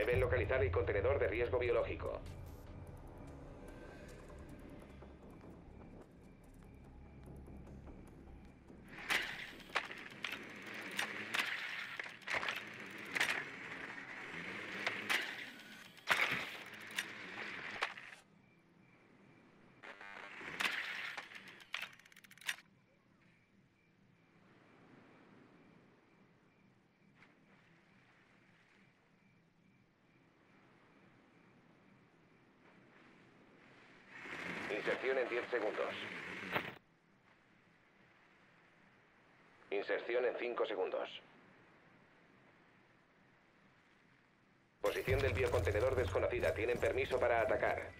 Deben localizar el contenedor de riesgo biológico. Inserción en 10 segundos. Inserción en 5 segundos. Posición del biocontenedor desconocida. Tienen permiso para atacar.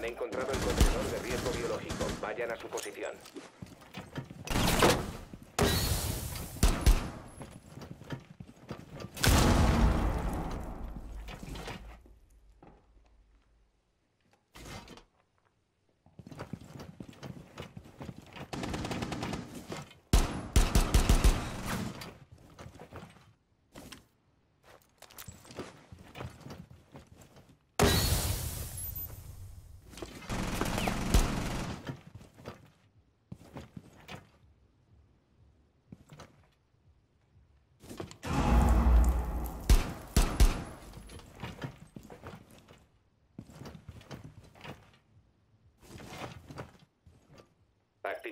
Han encontrado el contenedor de riesgo biológico. Vayan a su posición.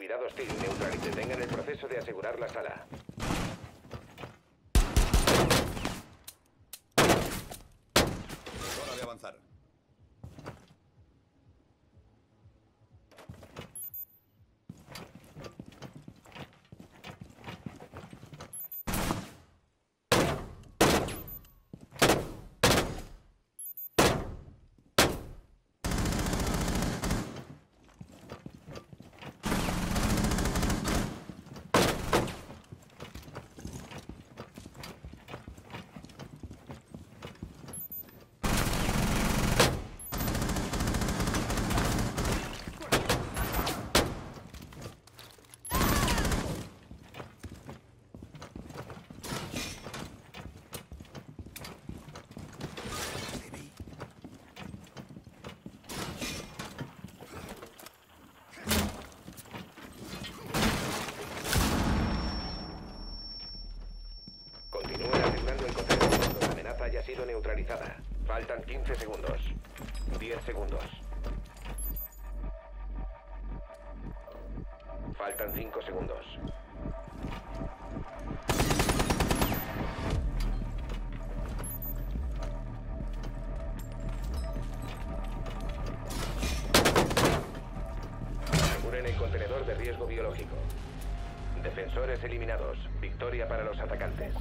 Actividad hostil. Neutralice. Tengan el proceso de asegurar la sala. Faltan 15 segundos. 10 segundos. Faltan 5 segundos. Aseguren el contenedor de riesgo biológico. Defensores eliminados. Victoria para los atacantes.